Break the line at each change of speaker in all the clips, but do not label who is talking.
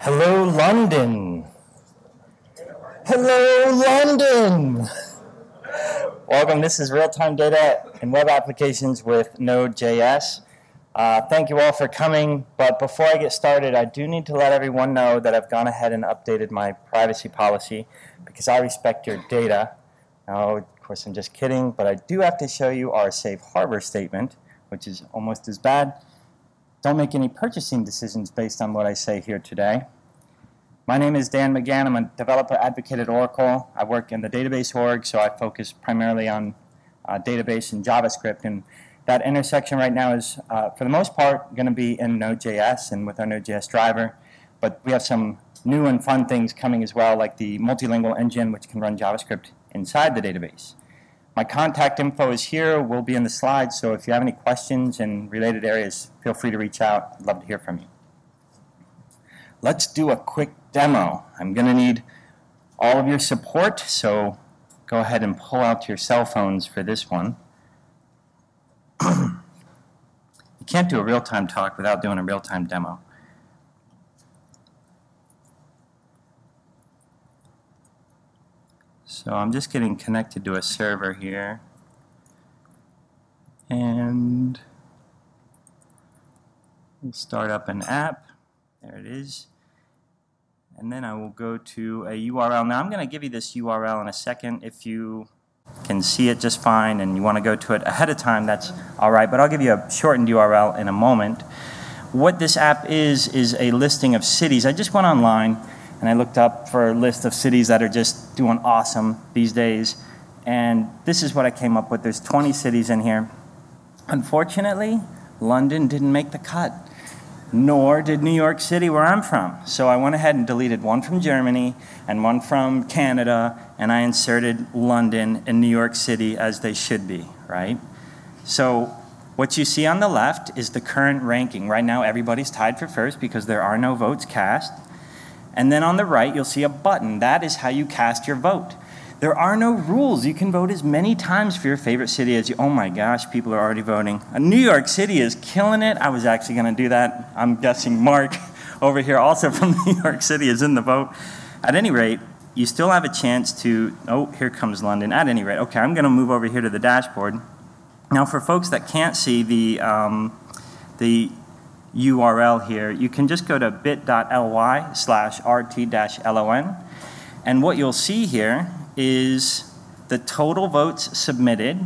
Hello, London. Hello, London. Welcome. This is real-time data and web applications with Node.js. Uh, thank you all for coming, but before I get started, I do need to let everyone know that I've gone ahead and updated my privacy policy because I respect your data. Now, of course, I'm just kidding, but I do have to show you our safe harbor statement, which is almost as bad. Don't make any purchasing decisions based on what I say here today. My name is Dan McGhan. I'm a developer advocate at Oracle. I work in the database org, so I focus primarily on uh, database and JavaScript. And that intersection right now is, uh, for the most part, going to be in Node.js and with our Node.js driver. But we have some new and fun things coming as well, like the multilingual engine, which can run JavaScript inside the database. My contact info is here, will be in the slides, so if you have any questions in related areas, feel free to reach out. I'd love to hear from you. Let's do a quick demo. I'm going to need all of your support, so go ahead and pull out your cell phones for this one. you can't do a real-time talk without doing a real-time demo. So I'm just getting connected to a server here. And we'll start up an app. There it is. And then I will go to a URL. Now I'm going to give you this URL in a second. If you can see it just fine and you want to go to it ahead of time, that's all right. But I'll give you a shortened URL in a moment. What this app is, is a listing of cities. I just went online and I looked up for a list of cities that are just doing awesome these days. And this is what I came up with. There's 20 cities in here. Unfortunately, London didn't make the cut, nor did New York City, where I'm from. So I went ahead and deleted one from Germany and one from Canada, and I inserted London and New York City as they should be, right? So what you see on the left is the current ranking. Right now, everybody's tied for first because there are no votes cast. And then on the right, you'll see a button. That is how you cast your vote. There are no rules. You can vote as many times for your favorite city as you. Oh my gosh, people are already voting. Uh, New York City is killing it. I was actually going to do that. I'm guessing Mark over here, also from New York City, is in the vote. At any rate, you still have a chance to. Oh, here comes London. At any rate, okay, I'm going to move over here to the dashboard. Now, for folks that can't see the um, the URL here, you can just go to bit.ly slash rt-lon. And what you'll see here is the total votes submitted.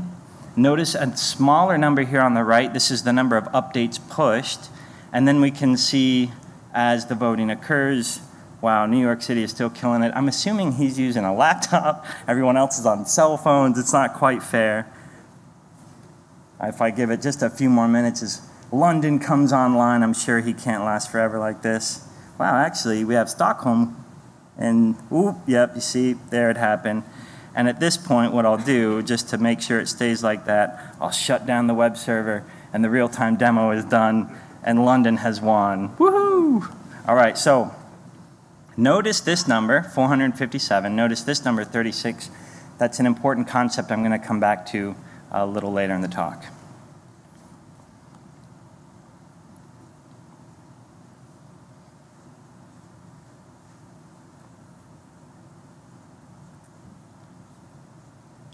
Notice a smaller number here on the right. This is the number of updates pushed. And then we can see as the voting occurs, wow, New York City is still killing it. I'm assuming he's using a laptop. Everyone else is on cell phones. It's not quite fair. If I give it just a few more minutes, London comes online, I'm sure he can't last forever like this. Wow, actually, we have Stockholm, and oop, yep, you see, there it happened. And at this point, what I'll do, just to make sure it stays like that, I'll shut down the web server, and the real-time demo is done, and London has won. Woohoo! All right, so notice this number, 457. Notice this number, 36. That's an important concept I'm going to come back to uh, a little later in the talk.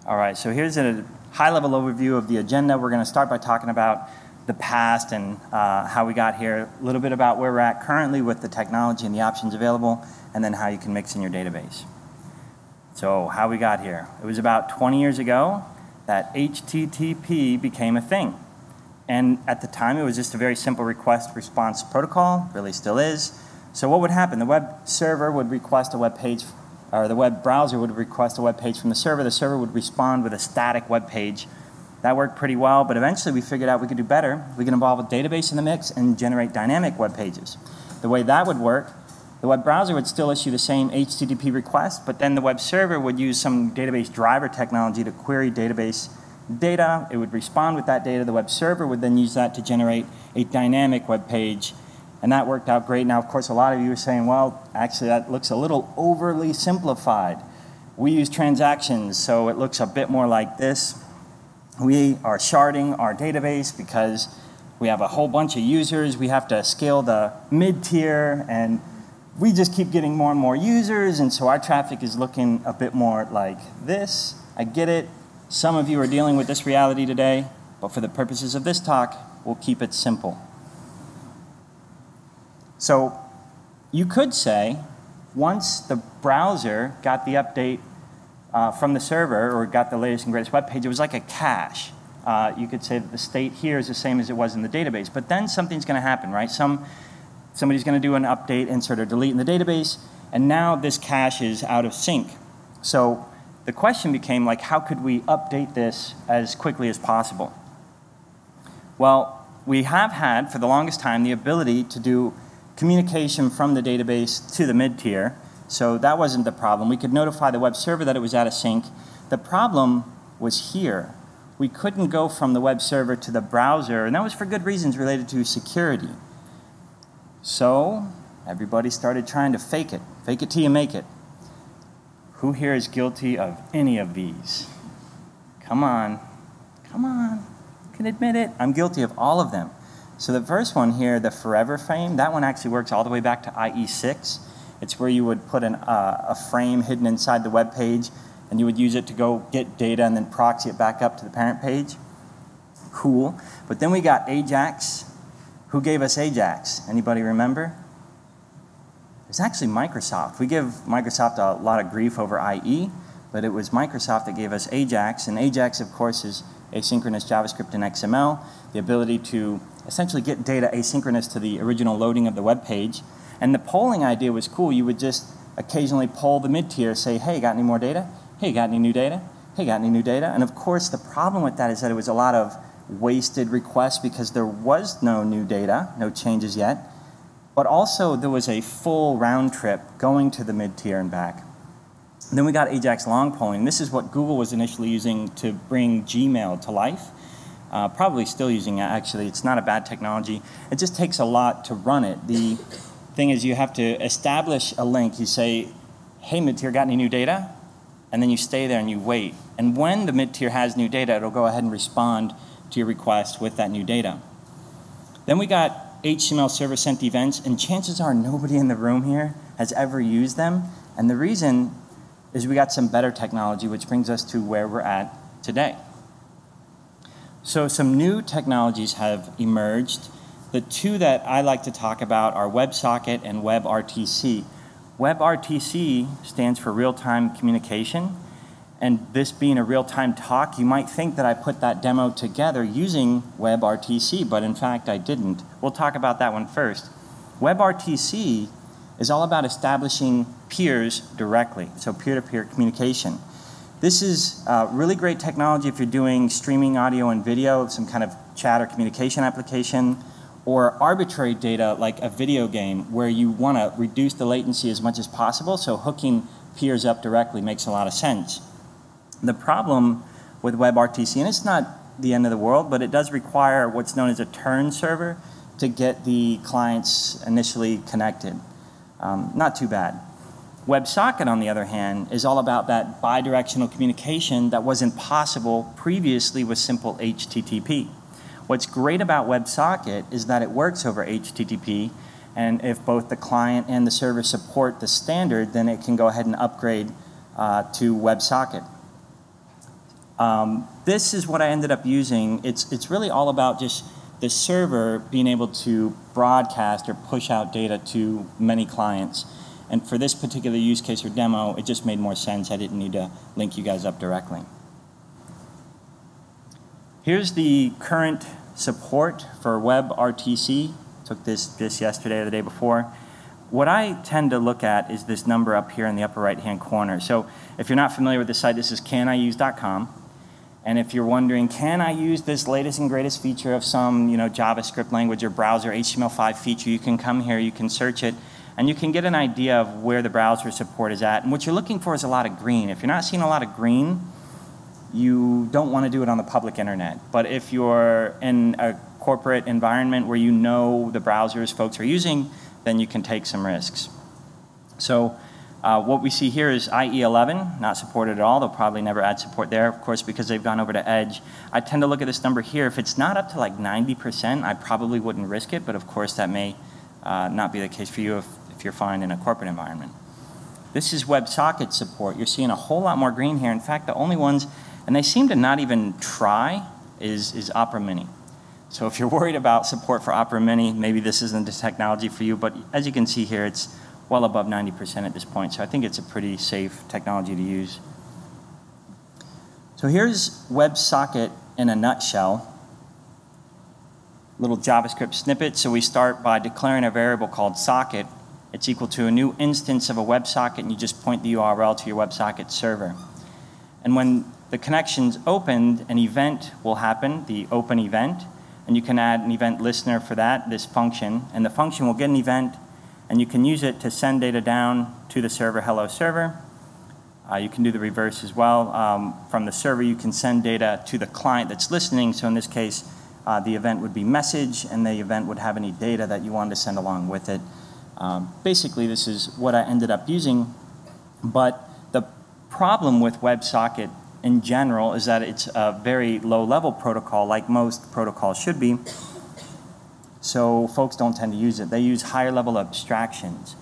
All right, so here's a high-level overview of the agenda. We're going to start by talking about the past and uh, how we got here, a little bit about where we're at currently with the technology and the options available, and then how you can mix in your database. So how we got here. It was about 20 years ago that HTTP became a thing. And at the time, it was just a very simple request response protocol, really still is. So what would happen? The web server would request a web page or the web browser would request a web page from the server. The server would respond with a static web page. That worked pretty well, but eventually we figured out we could do better. We could involve a database in the mix and generate dynamic web pages. The way that would work, the web browser would still issue the same HTTP request, but then the web server would use some database driver technology to query database data. It would respond with that data. The web server would then use that to generate a dynamic web page and that worked out great. Now, of course, a lot of you are saying, well, actually, that looks a little overly simplified. We use transactions, so it looks a bit more like this. We are sharding our database because we have a whole bunch of users. We have to scale the mid tier and we just keep getting more and more users, and so our traffic is looking a bit more like this. I get it. Some of you are dealing with this reality today, but for the purposes of this talk, we'll keep it simple. So you could say, once the browser got the update uh, from the server or got the latest and greatest web page, it was like a cache. Uh, you could say that the state here is the same as it was in the database. But then something's going to happen, right? Some Somebody's going to do an update, insert, or delete in the database, and now this cache is out of sync. So the question became like, how could we update this as quickly as possible? Well, we have had for the longest time the ability to do communication from the database to the mid-tier. So that wasn't the problem. We could notify the web server that it was out of sync. The problem was here. We couldn't go from the web server to the browser, and that was for good reasons related to security. So everybody started trying to fake it. Fake it till you make it. Who here is guilty of any of these? Come on. Come on. You can admit it. I'm guilty of all of them. So the first one here, the forever frame, that one actually works all the way back to IE6. It's where you would put an, uh, a frame hidden inside the web page and you would use it to go get data and then proxy it back up to the parent page. Cool. But then we got Ajax who gave us Ajax? Anybody remember? It was actually Microsoft. We give Microsoft a lot of grief over IE, but it was Microsoft that gave us Ajax. And Ajax, of course, is asynchronous JavaScript and XML, the ability to essentially get data asynchronous to the original loading of the web page. And the polling idea was cool. You would just occasionally poll the mid-tier, say, hey, got any more data? Hey, got any new data? Hey, got any new data? And of course, the problem with that is that it was a lot of wasted requests because there was no new data, no changes yet, but also there was a full round trip going to the mid-tier and back. And then we got Ajax long polling. This is what Google was initially using to bring Gmail to life. Uh, probably still using it, actually. It's not a bad technology. It just takes a lot to run it. The thing is you have to establish a link. You say, hey, mid-tier, got any new data? And then you stay there and you wait. And when the mid-tier has new data, it'll go ahead and respond to your request with that new data. Then we got HTML server sent events, and chances are nobody in the room here has ever used them. And the reason is we got some better technology, which brings us to where we're at today. So some new technologies have emerged. The two that I like to talk about are WebSocket and WebRTC. WebRTC stands for real-time communication, and this being a real-time talk, you might think that I put that demo together using WebRTC, but in fact I didn't. We'll talk about that one first. WebRTC is all about establishing peers directly, so peer-to-peer -peer communication. This is uh, really great technology if you're doing streaming audio and video, some kind of chat or communication application, or arbitrary data like a video game where you want to reduce the latency as much as possible, so hooking peers up directly makes a lot of sense. The problem with WebRTC, and it's not the end of the world, but it does require what's known as a turn server to get the clients initially connected. Um, not too bad. WebSocket, on the other hand, is all about that bidirectional communication that wasn't possible previously with simple HTTP. What's great about WebSocket is that it works over HTTP, and if both the client and the server support the standard, then it can go ahead and upgrade uh, to WebSocket. Um, this is what I ended up using. It's, it's really all about just the server being able to broadcast or push out data to many clients. And for this particular use case or demo, it just made more sense. I didn't need to link you guys up directly. Here's the current support for WebRTC. Took this, this yesterday or the day before. What I tend to look at is this number up here in the upper right hand corner. So if you're not familiar with the site, this is caniuse.com. And if you're wondering, can I use this latest and greatest feature of some you know, JavaScript language or browser HTML5 feature, you can come here, you can search it, and you can get an idea of where the browser support is at. And what you're looking for is a lot of green. If you're not seeing a lot of green, you don't want to do it on the public internet. But if you're in a corporate environment where you know the browsers folks are using, then you can take some risks. So uh, what we see here is IE11, not supported at all. They'll probably never add support there, of course, because they've gone over to Edge. I tend to look at this number here. If it's not up to like 90%, I probably wouldn't risk it, but of course that may uh, not be the case for you if, if you're fine in a corporate environment. This is WebSocket support. You're seeing a whole lot more green here. In fact, the only ones, and they seem to not even try, is, is Opera Mini. So if you're worried about support for Opera Mini, maybe this isn't the technology for you, but as you can see here, it's well above 90% at this point. So I think it's a pretty safe technology to use. So here's WebSocket in a nutshell. Little JavaScript snippet. So we start by declaring a variable called socket. It's equal to a new instance of a WebSocket, and you just point the URL to your WebSocket server. And when the connection's opened, an event will happen, the open event, and you can add an event listener for that, this function, and the function will get an event, and you can use it to send data down to the server, hello server. Uh, you can do the reverse as well. Um, from the server, you can send data to the client that's listening. So in this case, uh, the event would be message, and the event would have any data that you wanted to send along with it. Um, basically, this is what I ended up using. But the problem with WebSocket in general is that it's a very low level protocol, like most protocols should be. So folks don't tend to use it. They use higher level abstractions.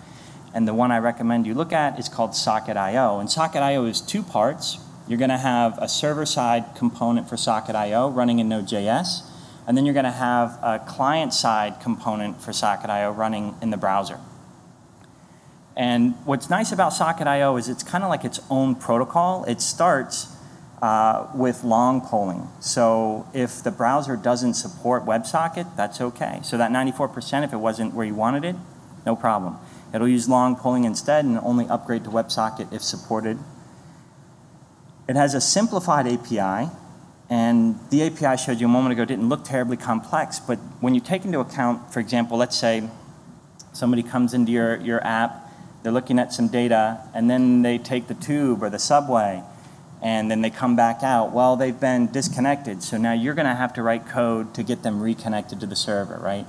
And the one I recommend you look at is called Socket.io. And Socket.io is two parts. You're going to have a server-side component for Socket.io running in Node.js, and then you're going to have a client-side component for Socket.io running in the browser. And what's nice about Socket.io is it's kind of like its own protocol. It starts uh, with long polling. So if the browser doesn't support WebSocket, that's okay. So that 94%, if it wasn't where you wanted it, no problem. It'll use long polling instead and only upgrade to WebSocket if supported. It has a simplified API, and the API I showed you a moment ago didn't look terribly complex, but when you take into account, for example, let's say somebody comes into your, your app, they're looking at some data, and then they take the tube or the subway, and then they come back out. Well, they've been disconnected, so now you're going to have to write code to get them reconnected to the server, right?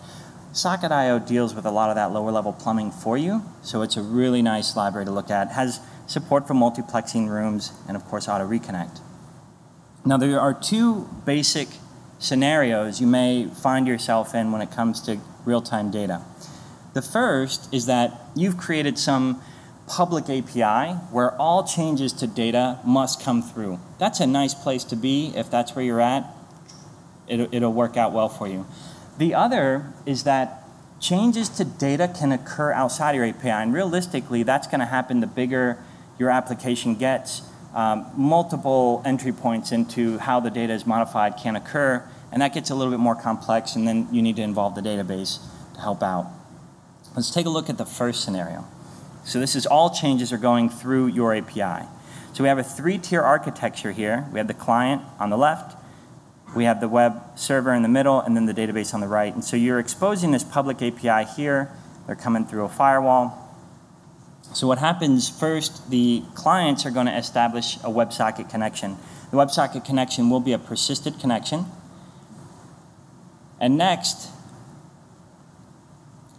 Socket.io deals with a lot of that lower level plumbing for you, so it's a really nice library to look at. It has support for multiplexing rooms and, of course, auto reconnect. Now, there are two basic scenarios you may find yourself in when it comes to real time data. The first is that you've created some public API where all changes to data must come through. That's a nice place to be if that's where you're at. It'll, it'll work out well for you. The other is that changes to data can occur outside your API, and realistically, that's going to happen the bigger your application gets. Um, multiple entry points into how the data is modified can occur, and that gets a little bit more complex, and then you need to involve the database to help out. Let's take a look at the first scenario. So this is all changes are going through your API. So we have a three-tier architecture here. We have the client on the left, we have the web server in the middle, and then the database on the right. And so you're exposing this public API here. They're coming through a firewall. So what happens first, the clients are going to establish a WebSocket connection. The WebSocket connection will be a persisted connection. And next,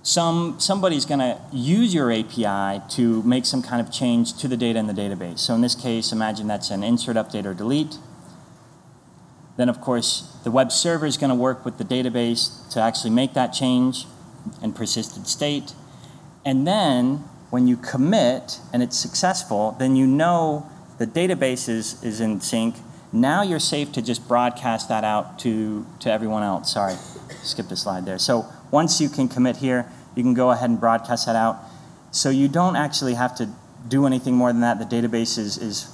some, somebody's going to use your API to make some kind of change to the data in the database. So in this case, imagine that's an insert, update, or delete. Then, of course, the web server is going to work with the database to actually make that change in persisted state. And then, when you commit and it's successful, then you know the database is, is in sync. Now you're safe to just broadcast that out to, to everyone else. Sorry, skipped a slide there. So once you can commit here, you can go ahead and broadcast that out. So you don't actually have to do anything more than that. The database is, is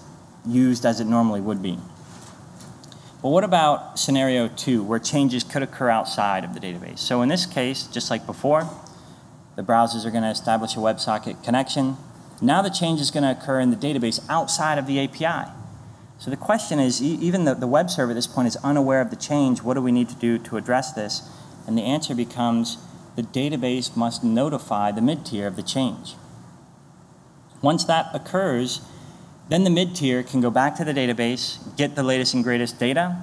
used as it normally would be. But what about scenario two, where changes could occur outside of the database? So in this case, just like before, the browsers are going to establish a WebSocket connection. Now the change is going to occur in the database outside of the API. So the question is, even the, the web server at this point is unaware of the change. What do we need to do to address this? And the answer becomes the database must notify the mid-tier of the change. Once that occurs, then the mid-tier can go back to the database, get the latest and greatest data,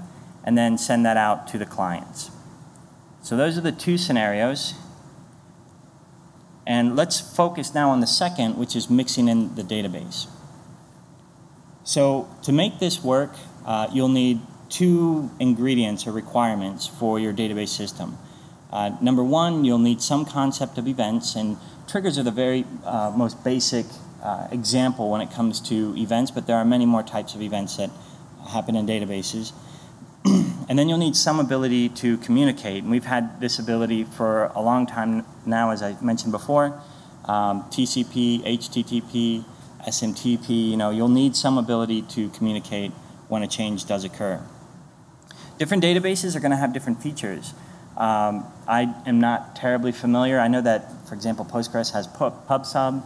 and then send that out to the clients. So those are the two scenarios. And let's focus now on the second, which is mixing in the database. So to make this work, uh, you'll need two ingredients or requirements for your database system. Uh, number one, you'll need some concept of events, and triggers are the very uh, most basic uh, example when it comes to events, but there are many more types of events that happen in databases. And then you'll need some ability to communicate, and we've had this ability for a long time now, as I mentioned before. Um, TCP, HTTP, SMTP, you know, you'll need some ability to communicate when a change does occur. Different databases are going to have different features. Um, I am not terribly familiar. I know that, for example, Postgres has PubSub.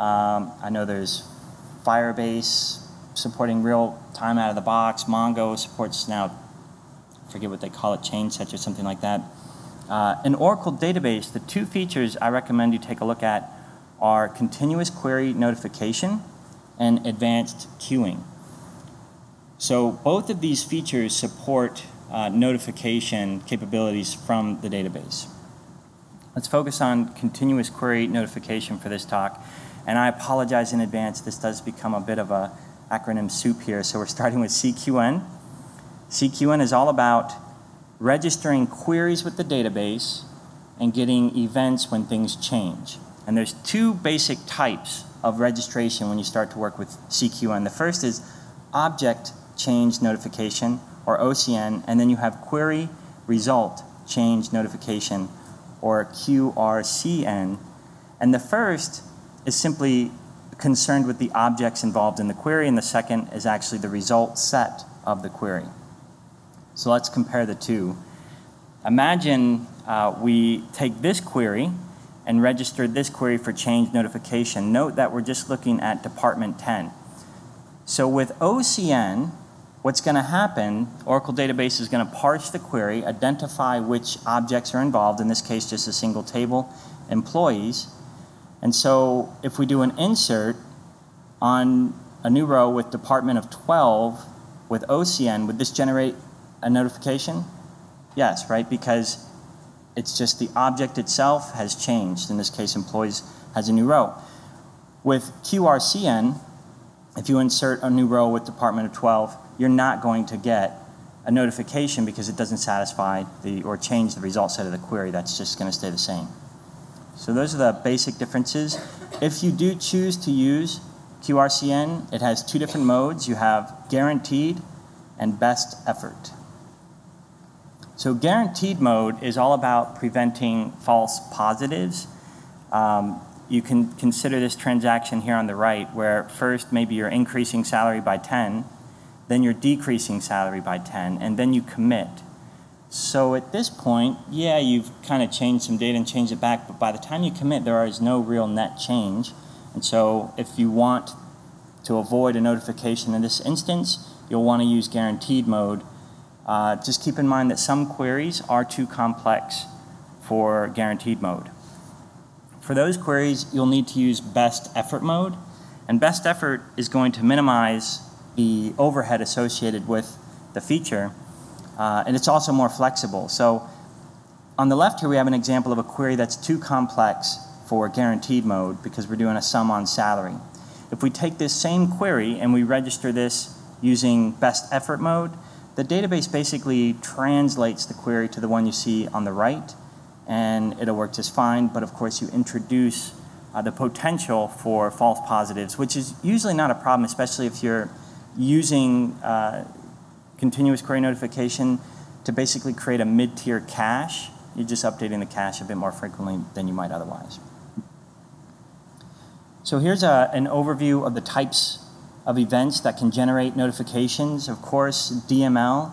Um, I know there's Firebase supporting real time out of the box. Mongo supports now, forget what they call it, ChangeSet or something like that. Uh, an Oracle database, the two features I recommend you take a look at are continuous query notification and advanced queuing. So both of these features support uh, notification capabilities from the database. Let's focus on continuous query notification for this talk. And I apologize in advance, this does become a bit of a acronym soup here. So we're starting with CQN. CQN is all about registering queries with the database and getting events when things change. And there's two basic types of registration when you start to work with CQN. The first is object change notification, or OCN, and then you have query result change notification, or QRCN. And the first is simply concerned with the objects involved in the query, and the second is actually the result set of the query. So let's compare the two. Imagine uh, we take this query and register this query for change notification. Note that we're just looking at department 10. So with OCN, what's going to happen, Oracle Database is going to parse the query, identify which objects are involved, in this case just a single table, employees, and so if we do an insert on a new row with department of 12 with OCN, would this generate a notification? Yes, right? Because it's just the object itself has changed. In this case, employees has a new row. With QRCN, if you insert a new row with department of 12, you're not going to get a notification because it doesn't satisfy the or change the result set of the query. That's just going to stay the same. So those are the basic differences. If you do choose to use QRCN, it has two different modes. You have guaranteed and best effort. So guaranteed mode is all about preventing false positives. Um, you can consider this transaction here on the right where first maybe you're increasing salary by 10, then you're decreasing salary by 10, and then you commit. So at this point, yeah, you've kind of changed some data and changed it back, but by the time you commit, there is no real net change. And so if you want to avoid a notification in this instance, you'll want to use guaranteed mode. Uh, just keep in mind that some queries are too complex for guaranteed mode. For those queries, you'll need to use best effort mode. And best effort is going to minimize the overhead associated with the feature uh, and it's also more flexible. So on the left here, we have an example of a query that's too complex for guaranteed mode because we're doing a sum on salary. If we take this same query and we register this using best effort mode, the database basically translates the query to the one you see on the right, and it'll work just fine. But of course, you introduce uh, the potential for false positives, which is usually not a problem, especially if you're using uh, continuous query notification to basically create a mid-tier cache. You're just updating the cache a bit more frequently than you might otherwise. So here's a, an overview of the types of events that can generate notifications. Of course, DML,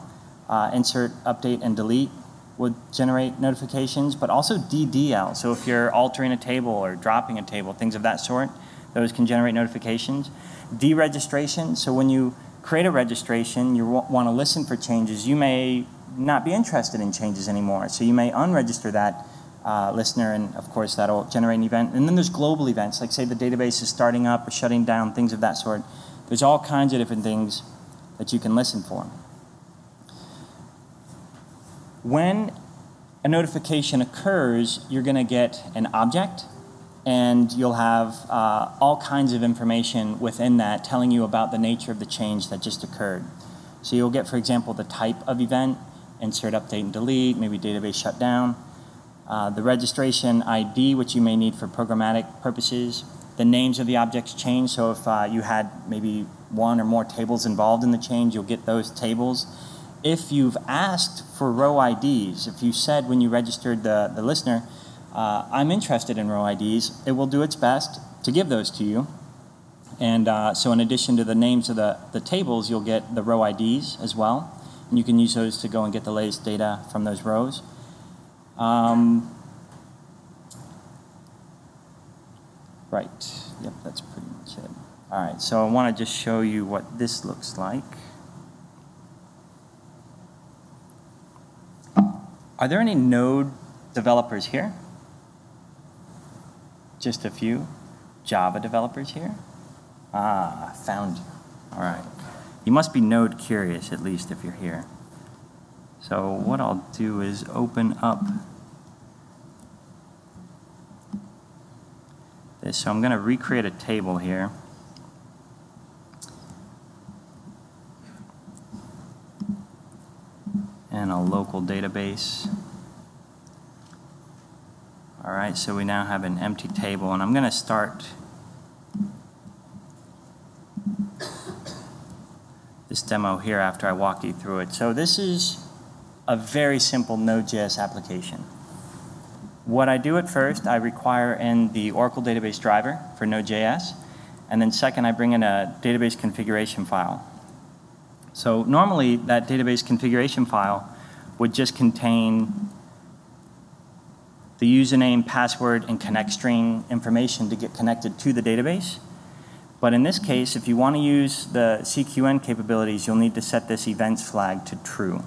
uh, insert, update, and delete would generate notifications, but also DDL. So if you're altering a table or dropping a table, things of that sort, those can generate notifications. Deregistration, so when you create a registration, you want to listen for changes, you may not be interested in changes anymore. So you may unregister that uh, listener, and of course that'll generate an event. And then there's global events, like say the database is starting up or shutting down, things of that sort. There's all kinds of different things that you can listen for. When a notification occurs, you're going to get an object and you'll have uh, all kinds of information within that telling you about the nature of the change that just occurred. So you'll get, for example, the type of event, insert, update, and delete, maybe database shutdown. uh, the registration ID, which you may need for programmatic purposes. The names of the objects change, so if uh, you had maybe one or more tables involved in the change, you'll get those tables. If you've asked for row IDs, if you said when you registered the, the listener, uh, I'm interested in row IDs, it will do its best to give those to you. And uh, so in addition to the names of the, the tables, you'll get the row IDs as well. And you can use those to go and get the latest data from those rows. Um, right, yep, that's pretty much it. All right, so I want to just show you what this looks like. Are there any Node developers here? Just a few. Java developers here? Ah, found you. All right. You must be Node curious, at least, if you're here. So what I'll do is open up this. So I'm going to recreate a table here. And a local database. All right, so we now have an empty table, and I'm going to start this demo here after I walk you through it. So this is a very simple Node.js application. What I do at first, I require in the Oracle database driver for Node.js, and then second, I bring in a database configuration file. So normally, that database configuration file would just contain the username, password, and connect string information to get connected to the database. But in this case, if you want to use the CQN capabilities, you'll need to set this events flag to true.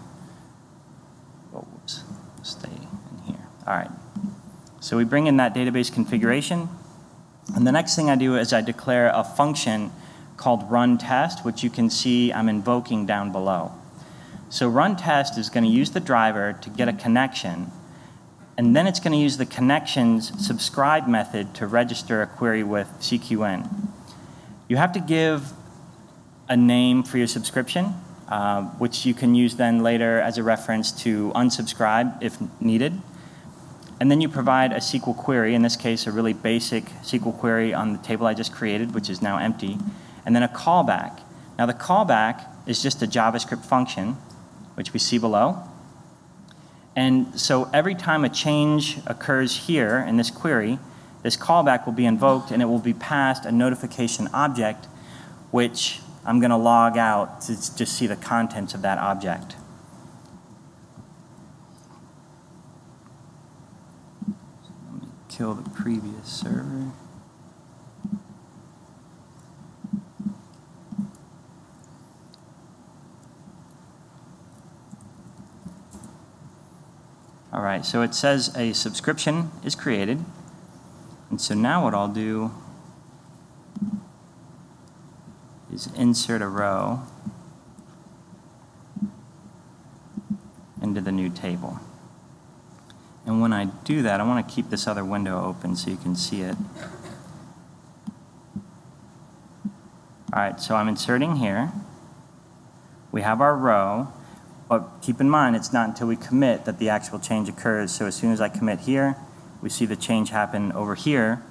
Oh, whoops, stay in here. All right. So we bring in that database configuration. And the next thing I do is I declare a function called run test, which you can see I'm invoking down below. So run test is going to use the driver to get a connection and then it's going to use the connections subscribe method to register a query with CQN. You have to give a name for your subscription, uh, which you can use then later as a reference to unsubscribe if needed. And then you provide a SQL query, in this case a really basic SQL query on the table I just created, which is now empty, and then a callback. Now the callback is just a JavaScript function, which we see below. And so every time a change occurs here in this query, this callback will be invoked and it will be passed a notification object, which I'm going to log out to just see the contents of that object. Let me kill the previous server. All right, so it says a subscription is created. And so now what I'll do is insert a row into the new table. And when I do that, I want to keep this other window open so you can see it. All right, so I'm inserting here. We have our row. But keep in mind, it's not until we commit that the actual change occurs. So as soon as I commit here, we see the change happen over here.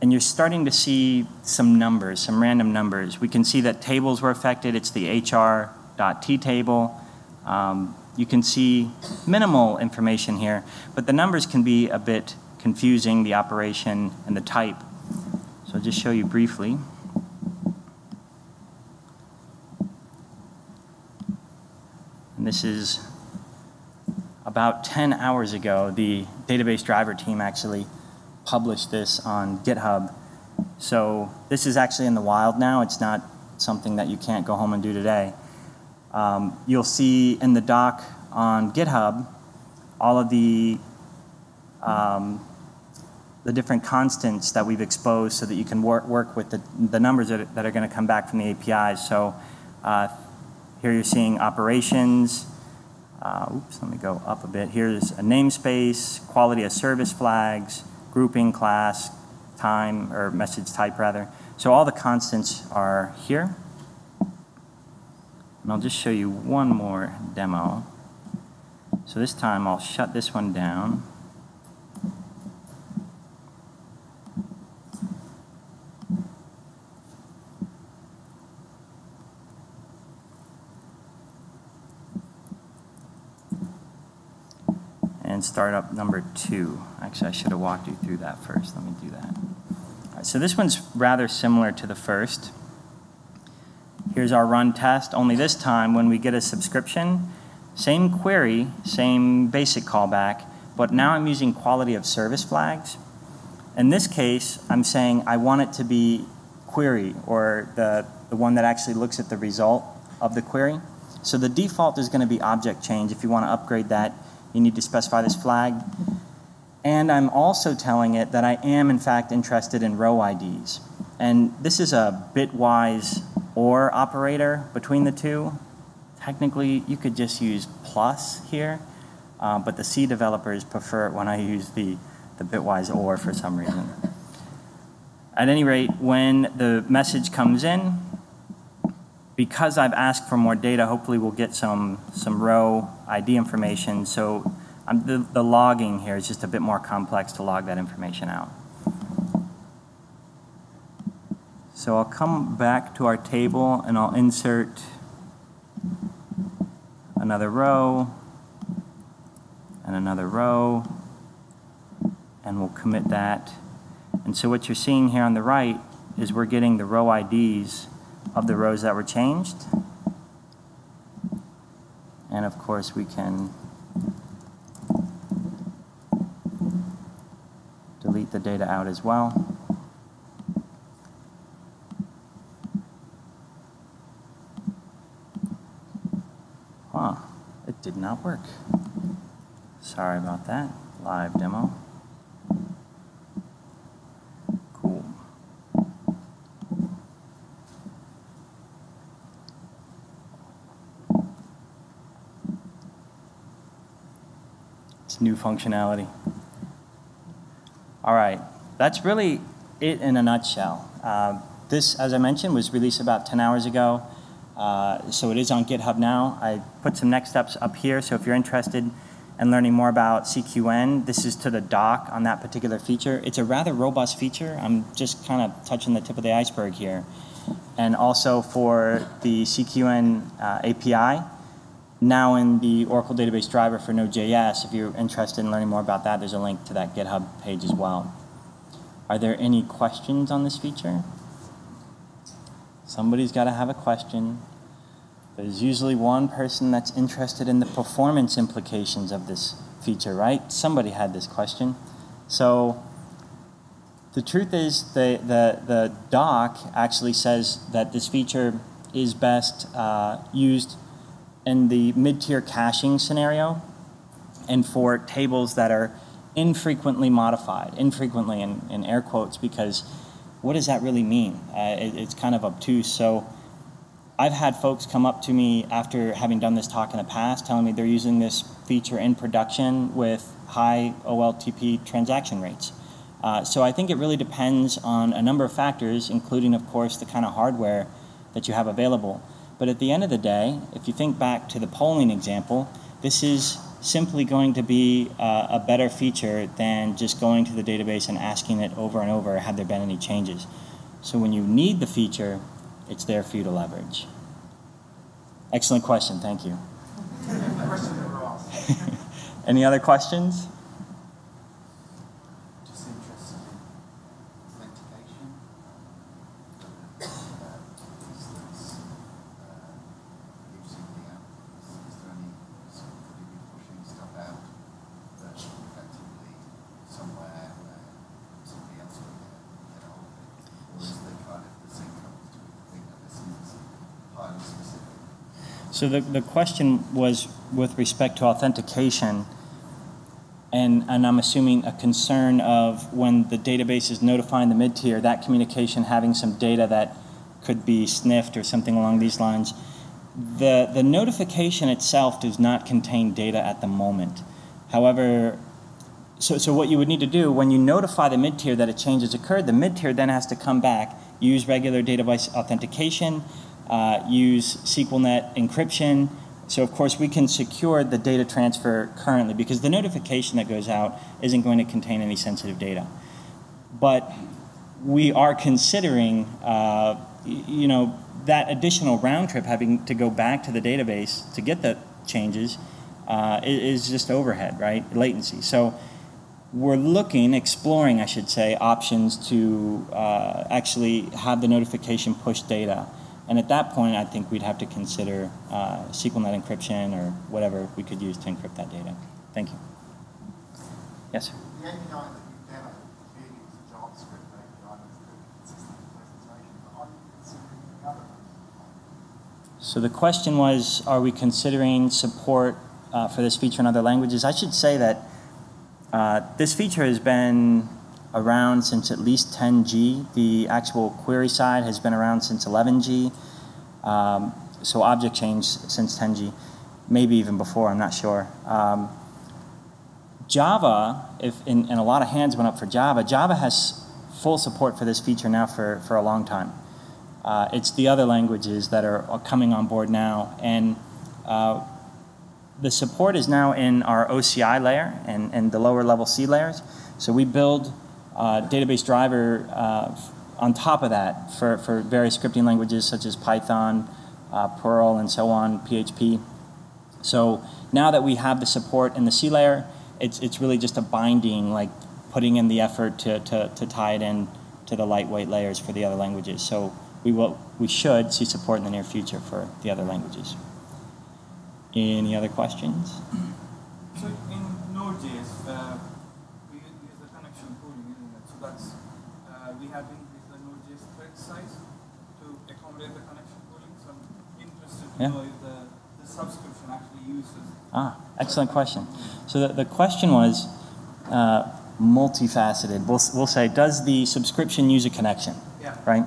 And you're starting to see some numbers, some random numbers. We can see that tables were affected. It's the hr.t table. Um, you can see minimal information here, but the numbers can be a bit confusing, the operation and the type. So I'll just show you briefly. And this is about 10 hours ago, the database driver team actually published this on GitHub. So this is actually in the wild now. It's not something that you can't go home and do today. Um, you'll see in the doc on GitHub all of the um, the different constants that we've exposed so that you can work, work with the, the numbers that are, that are going to come back from the APIs. So uh, here you're seeing operations. Uh, oops, let me go up a bit. Here's a namespace, quality of service flags, grouping, class, time, or message type rather. So all the constants are here. And I'll just show you one more demo. So this time I'll shut this one down. And start up number two. Actually, I should have walked you through that first. Let me do that. Right, so this one's rather similar to the first. Here's our run test, only this time when we get a subscription, same query, same basic callback, but now I'm using quality of service flags. In this case, I'm saying I want it to be query or the, the one that actually looks at the result of the query. So the default is going to be object change. If you want to upgrade that, you need to specify this flag. And I'm also telling it that I am, in fact, interested in row IDs. And this is a bitwise OR operator between the two. Technically, you could just use plus here, uh, but the C developers prefer it when I use the, the bitwise OR for some reason. At any rate, when the message comes in, because I've asked for more data, hopefully we'll get some, some row ID information. So um, the, the logging here is just a bit more complex to log that information out. So I'll come back to our table and I'll insert another row and another row and we'll commit that. And so what you're seeing here on the right is we're getting the row IDs of the rows that were changed. And of course we can delete the data out as well. Huh, it did not work. Sorry about that. Live demo. Cool. It's new functionality. All right, that's really it in a nutshell. Uh, this, as I mentioned, was released about 10 hours ago. Uh, so it is on GitHub now. I put some next steps up here, so if you're interested in learning more about CQN, this is to the doc on that particular feature. It's a rather robust feature. I'm just kind of touching the tip of the iceberg here. And also for the CQN uh, API, now in the Oracle Database Driver for Node.js, if you're interested in learning more about that, there's a link to that GitHub page as well. Are there any questions on this feature? Somebody's got to have a question. There's usually one person that's interested in the performance implications of this feature, right? Somebody had this question. So the truth is the, the, the doc actually says that this feature is best uh, used in the mid-tier caching scenario and for tables that are infrequently modified, infrequently in, in air quotes, because what does that really mean? Uh, it, it's kind of obtuse. So I've had folks come up to me after having done this talk in the past telling me they're using this feature in production with high OLTP transaction rates. Uh, so I think it really depends on a number of factors, including, of course, the kind of hardware that you have available. But at the end of the day, if you think back to the polling example, this is simply going to be uh, a better feature than just going to the database and asking it over and over, have there been any changes? So when you need the feature, it's there for you to leverage. Excellent question, thank you. any other questions? So the, the question was with respect to authentication, and, and I'm assuming a concern of when the database is notifying the mid-tier, that communication having some data that could be sniffed or something along these lines. The, the notification itself does not contain data at the moment. However, so, so what you would need to do when you notify the mid-tier that a change has occurred, the mid-tier then has to come back, use regular database authentication, uh, use SQLnet encryption. So of course we can secure the data transfer currently because the notification that goes out isn't going to contain any sensitive data. But we are considering, uh, you know, that additional round trip having to go back to the database to get the changes uh, is just overhead, right? Latency. So we're looking, exploring, I should say, options to uh, actually have the notification push data. And at that point, I think we'd have to consider uh, SQL*Net encryption or whatever we could use to encrypt that data. Thank you. Yes, sir.
The API that you demoed clearly was a JavaScript API that's pretty consistent with the presentation, but are you considering any other ones?
So the question was, are we considering support uh, for this feature in other languages? I should say that uh, this feature has been around since at least 10G. The actual query side has been around since 11G. Um, so object change since 10G, maybe even before, I'm not sure. Um, Java, if and, and a lot of hands went up for Java, Java has full support for this feature now for, for a long time. Uh, it's the other languages that are, coming on board now. And uh, the support is now in our OCI layer and, and the lower level C layers. So we build uh, database driver uh, on top of that for, for various scripting languages such as Python, uh, Perl, and so on, PHP. So now that we have the support in the C layer, it's, it's really just a binding, like putting in the effort to, to, to tie it in to the lightweight layers for the other languages. So we, will, we should see support in the near future for the other languages. Any other questions?
So in Node.js, uh, we use the connection pooling, isn't it? So that's, uh, we have increased the Node.js thread size to accommodate the connection pooling. So I'm interested to
Yeah.
know if the, the subscription actually uses.
Ah, excellent question. So the, the question was uh, multifaceted. We'll, we'll say, does the subscription use a connection?
Yeah.
Right?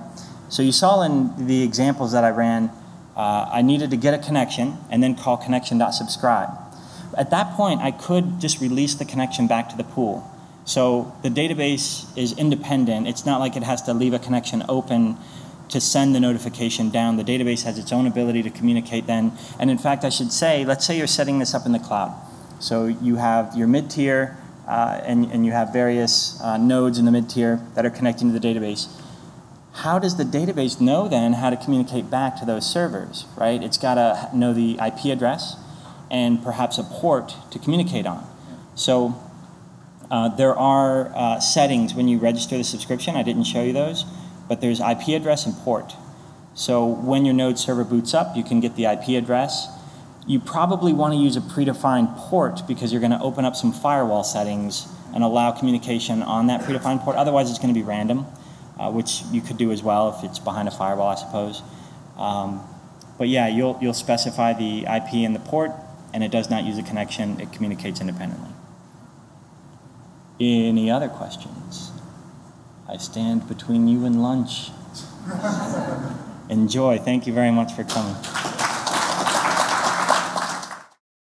So you saw in the examples that I ran, uh, I needed to get a connection and then call connection.subscribe. At that point, I could just release the connection back to the pool. So the database is independent. It's not like it has to leave a connection open to send the notification down. The database has its own ability to communicate then. And in fact, I should say, let's say you're setting this up in the cloud. So you have your mid tier, uh, and, and you have various uh, nodes in the mid tier that are connecting to the database. How does the database know then how to communicate back to those servers, right? It's got to know the IP address and perhaps a port to communicate on. So uh, there are uh, settings when you register the subscription. I didn't show you those, but there's IP address and port. So when your node server boots up, you can get the IP address. You probably want to use a predefined port because you're going to open up some firewall settings and allow communication on that predefined port. Otherwise, it's going to be random, uh, which you could do as well if it's behind a firewall, I suppose. Um, but yeah, you'll, you'll specify the IP and the port, and it does not use a connection. It communicates independently. Any other questions? I stand between you and lunch. Enjoy. Thank you very much for coming.